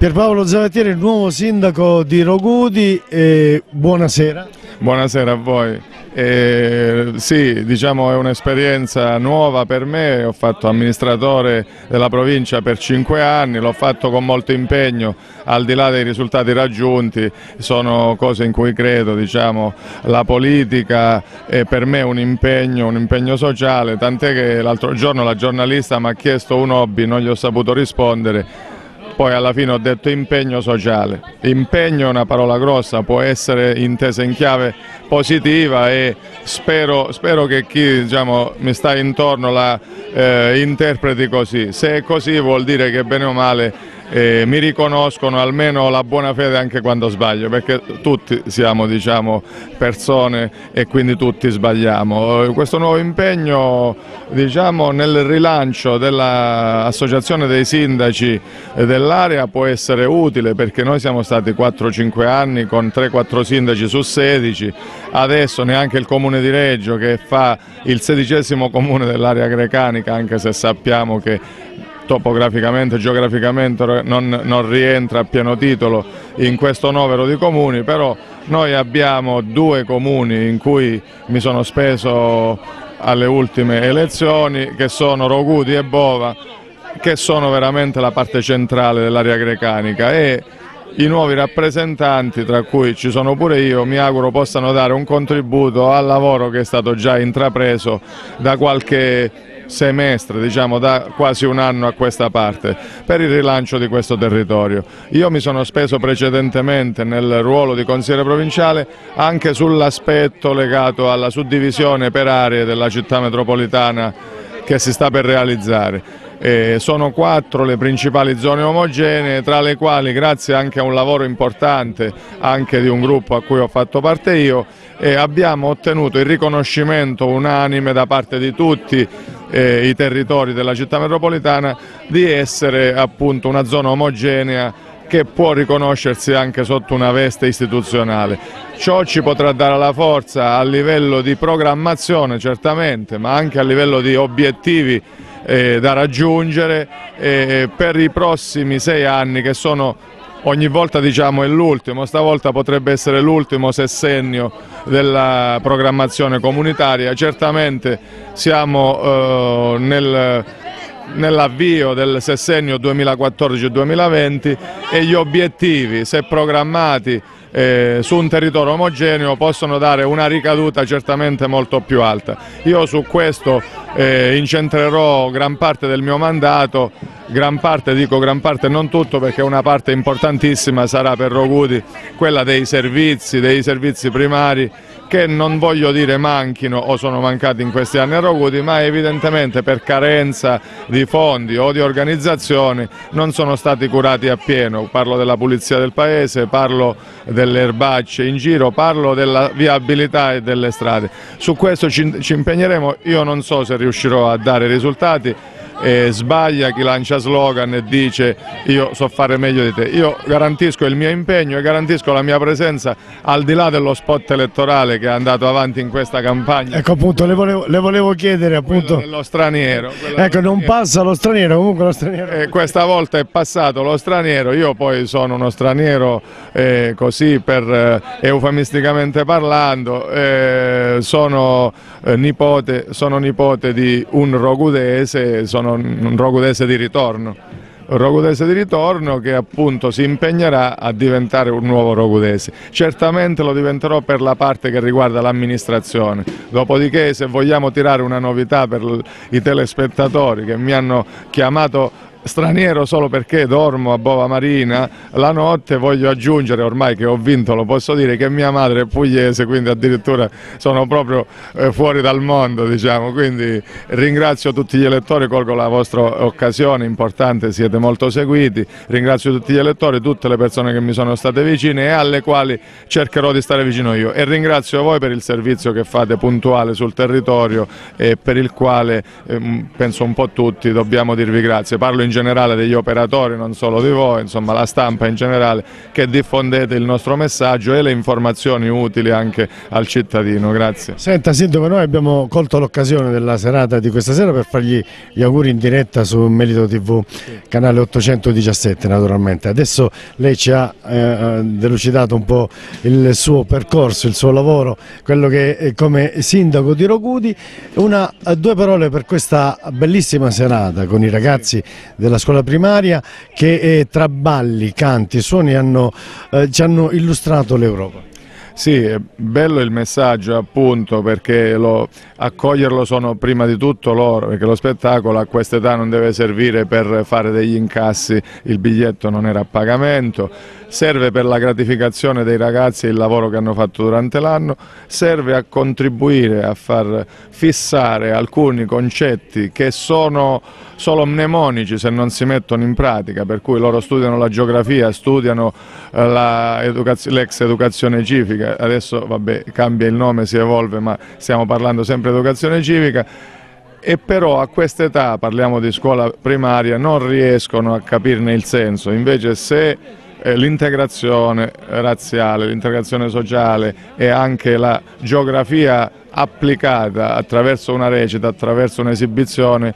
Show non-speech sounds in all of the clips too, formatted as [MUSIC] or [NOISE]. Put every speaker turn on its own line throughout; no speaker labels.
Pierpaolo Zavattieri, nuovo sindaco di Rogudi, eh, buonasera.
Buonasera a voi. Eh, sì, diciamo è un'esperienza nuova per me, ho fatto amministratore della provincia per cinque anni, l'ho fatto con molto impegno, al di là dei risultati raggiunti, sono cose in cui credo, diciamo, la politica è per me un impegno, un impegno sociale, tant'è che l'altro giorno la giornalista mi ha chiesto un hobby, non gli ho saputo rispondere poi alla fine ho detto impegno sociale. Impegno è una parola grossa, può essere intesa in chiave positiva e spero, spero che chi diciamo, mi sta intorno la eh, interpreti così. Se è così vuol dire che bene o male eh, mi riconoscono almeno la buona fede anche quando sbaglio, perché tutti siamo diciamo, persone e quindi tutti sbagliamo. Questo nuovo impegno diciamo, nel rilancio dell'associazione dei sindaci dell'area può essere utile perché noi siamo stati 4-5 anni con 3-4 sindaci su 16, adesso neanche il comune di Reggio che fa il sedicesimo comune dell'area grecanica anche se sappiamo che topograficamente geograficamente non, non, rientra a pieno titolo in questo novero di comuni, però noi abbiamo due comuni in cui mi sono speso alle ultime elezioni, che sono Rogudi e Bova, che sono veramente la parte centrale dell'area grecanica. E i nuovi rappresentanti, tra cui ci sono pure io, mi auguro possano dare un contributo al lavoro che è stato già intrapreso da qualche semestre, diciamo da quasi un anno a questa parte, per il rilancio di questo territorio. Io mi sono speso precedentemente nel ruolo di consigliere provinciale anche sull'aspetto legato alla suddivisione per aree della città metropolitana che si sta per realizzare. Eh, sono quattro le principali zone omogenee, tra le quali grazie anche a un lavoro importante anche di un gruppo a cui ho fatto parte io, eh, abbiamo ottenuto il riconoscimento unanime da parte di tutti eh, i territori della città metropolitana di essere appunto una zona omogenea che può riconoscersi anche sotto una veste istituzionale. Ciò ci potrà dare la forza a livello di programmazione certamente, ma anche a livello di obiettivi eh, da raggiungere eh, per i prossimi sei anni che sono ogni volta diciamo è l'ultimo, stavolta potrebbe essere l'ultimo sessennio della programmazione comunitaria, certamente siamo eh, nel nell'avvio del sessennio 2014-2020 e gli obiettivi, se programmati eh, su un territorio omogeneo, possono dare una ricaduta certamente molto più alta. Io su questo eh, incentrerò gran parte del mio mandato, gran parte, dico gran parte non tutto perché una parte importantissima sarà per Rogudi quella dei servizi, dei servizi primari che non voglio dire manchino o sono mancati in questi anni a Rogudi, ma evidentemente per carenza di fondi o di organizzazioni non sono stati curati appieno. Parlo della pulizia del paese, parlo delle erbacce in giro, parlo della viabilità e delle strade. Su questo ci, ci impegneremo, io non so se riuscirò a dare risultati, eh, sbaglia chi lancia slogan e dice io so fare meglio di te. Io garantisco il mio impegno e garantisco la mia presenza al di là dello spot elettorale che è andato avanti in questa campagna.
Ecco appunto, le volevo, le volevo chiedere appunto...
Dello straniero.
Ecco, non passa lo straniero, comunque lo straniero...
Eh, questa volta è passato lo straniero, io poi sono uno straniero eh, così per eh, eufemisticamente parlando, eh, sono, eh, nipote, sono nipote di un rogudese, sono un rogudese di ritorno. Un rogudese di ritorno che appunto si impegnerà a diventare un nuovo rogudese. Certamente lo diventerò per la parte che riguarda l'amministrazione, dopodiché se vogliamo tirare una novità per i telespettatori che mi hanno chiamato straniero solo perché dormo a Bova Marina la notte voglio aggiungere ormai che ho vinto lo posso dire che mia madre è pugliese quindi addirittura sono proprio eh, fuori dal mondo diciamo. Quindi ringrazio tutti gli elettori colgo la vostra occasione importante siete molto seguiti. Ringrazio tutti gli elettori tutte le persone che mi sono state vicine e alle quali cercherò di stare vicino io. E ringrazio voi per il servizio che fate puntuale sul territorio e per il quale eh, penso un po' tutti dobbiamo dirvi grazie. Parlo in in generale degli operatori, non solo di voi, insomma la stampa in generale, che diffondete il nostro messaggio e le informazioni utili anche al cittadino. Grazie.
Senta Sindaco, noi abbiamo colto l'occasione della serata di questa sera per fargli gli auguri in diretta su Merito TV, canale 817 naturalmente. Adesso lei ci ha eh, delucidato un po' il suo percorso, il suo lavoro, quello che è come sindaco di Rogudi. Una, due parole per questa bellissima serata con i ragazzi della scuola primaria che eh, tra balli, canti, suoni hanno, eh, ci hanno illustrato l'Europa.
Sì, è bello il messaggio appunto perché lo, accoglierlo sono prima di tutto loro, perché lo spettacolo a questa età non deve servire per fare degli incassi, il biglietto non era a pagamento, serve per la gratificazione dei ragazzi e il lavoro che hanno fatto durante l'anno, serve a contribuire a far fissare alcuni concetti che sono solo mnemonici se non si mettono in pratica, per cui loro studiano la geografia, studiano eh, l'ex educazione civica, adesso vabbè, cambia il nome, si evolve, ma stiamo parlando sempre di educazione civica, e però a questa età, parliamo di scuola primaria, non riescono a capirne il senso, invece se l'integrazione razziale, l'integrazione sociale e anche la geografia applicata attraverso una recita, attraverso un'esibizione,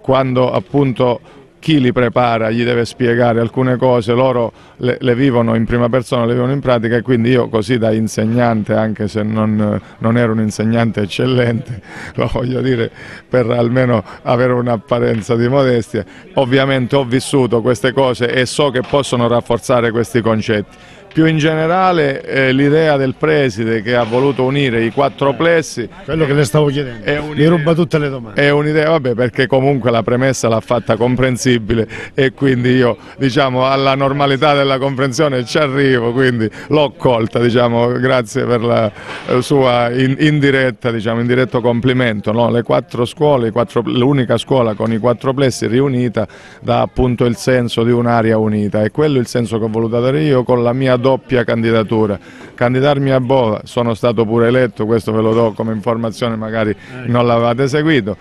quando appunto chi li prepara gli deve spiegare alcune cose, loro le, le, vivono in prima persona, le vivono in pratica e quindi io così da insegnante, anche se non, non ero un insegnante eccellente, [LAUGHS] lo voglio dire per almeno avere un'apparenza di modestia, ovviamente ho vissuto queste cose e so che possono rafforzare questi concetti. Più in generale eh, l'idea del preside che ha voluto unire i quattro plessi...
Quello che le stavo chiedendo, mi ruba tutte le domande.
È un'idea, vabbè, perché comunque la premessa l'ha fatta comprensibile e quindi io diciamo alla normalità della comprensione ci arrivo, quindi l'ho colta, diciamo, grazie per la eh, sua in, indiretta, diciamo, indiretto complimento. No? Le quattro scuole, l'unica scuola con i quattro plessi riunita dà appunto il senso di un'area unita e quello è il senso che ho voluto dare io con la mia doppia candidatura. Candidarmi a Bova, sono stato pure eletto, questo ve lo do come informazione, magari ecco. non l'avete seguito,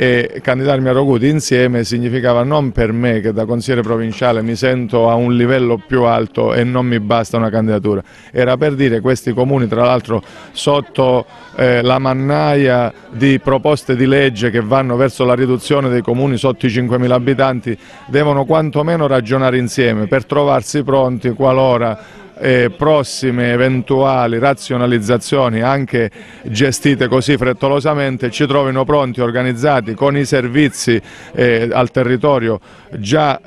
e candidarmi a Roguti insieme significava non per me che da consigliere provinciale mi sento a un livello più alto e non mi basta una candidatura, era per dire questi comuni tra l'altro sotto eh, la mannaia di proposte di legge che vanno verso la riduzione dei comuni sotto i 5.000 abitanti devono quantomeno ragionare insieme per trovarsi pronti qualora eh, prossime eventuali razionalizzazioni anche gestite così frettolosamente ci trovino pronti, organizzati con i servizi eh, al territorio già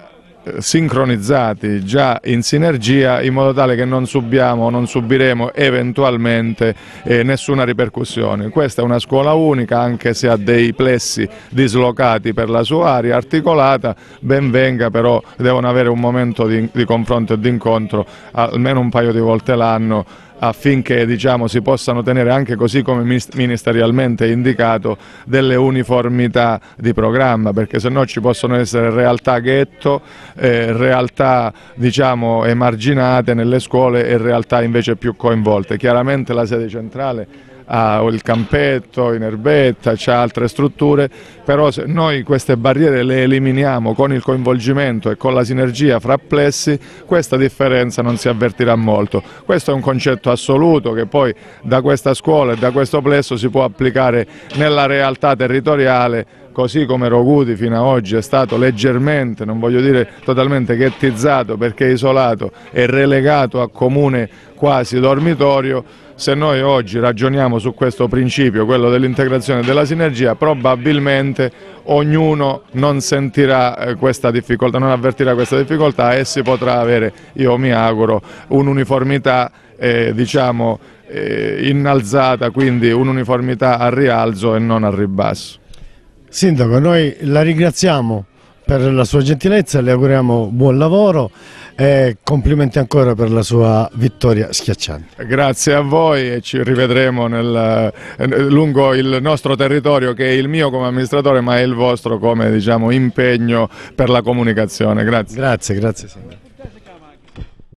sincronizzati già in sinergia in modo tale che non subiamo non subiremo eventualmente eh, nessuna ripercussione. Questa è una scuola unica anche se ha dei plessi dislocati per la sua area articolata, ben venga però devono avere un momento di, di confronto e di incontro almeno un paio di volte l'anno affinché diciamo, si possano tenere anche così come ministerialmente indicato delle uniformità di programma perché se no ci possono essere realtà ghetto, eh, realtà diciamo, emarginate nelle scuole e realtà invece più coinvolte. Chiaramente la sede centrale ha il campetto in erbetta, c'è altre strutture, però se noi queste barriere le eliminiamo con il coinvolgimento e con la sinergia fra plessi, questa differenza non si avvertirà molto. Questo è un concetto assoluto che poi da questa scuola e da questo plesso si può applicare nella realtà territoriale così come Roguti fino ad oggi è stato leggermente, non voglio dire totalmente ghettizzato perché isolato e relegato a comune quasi dormitorio, se noi oggi ragioniamo su questo principio, quello dell'integrazione e della sinergia, probabilmente ognuno non sentirà eh, questa difficoltà, non avvertirà questa difficoltà e si potrà avere, io mi auguro, un'uniformità eh, diciamo, eh, innalzata, quindi un'uniformità a rialzo e non a ribasso.
Sindaco, noi la ringraziamo per la sua gentilezza, le auguriamo buon lavoro e complimenti ancora per la sua vittoria schiacciante.
Grazie a voi e ci rivedremo nel, lungo il nostro territorio che è il mio come amministratore ma è il vostro come diciamo, impegno per la comunicazione. Grazie.
Grazie, grazie Sindaco.